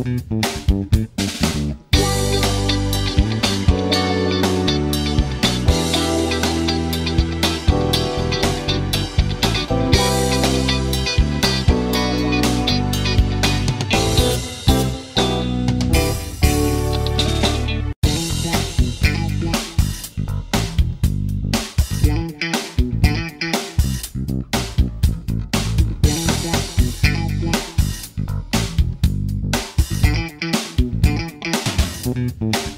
Thank you.